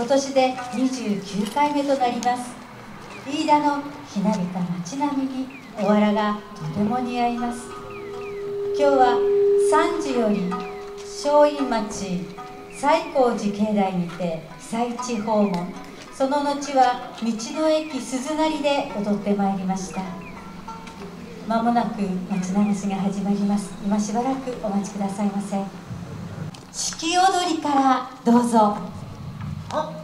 今年で29回目となります。飯田のひなびた街並みにおわらがとても似合います。今日は3時より松陰町西光寺境内にて被災地訪問。その後は道の駅鈴なりで踊ってまいりました。まもなく町流しが始まります。今しばらくお待ちくださいませ。四季踊りからどうぞ「 어?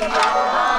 好好好